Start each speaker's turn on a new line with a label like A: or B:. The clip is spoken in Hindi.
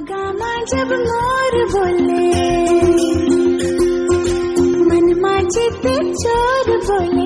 A: गामा जब मोर बोले। मन माचे पे चोर बोले।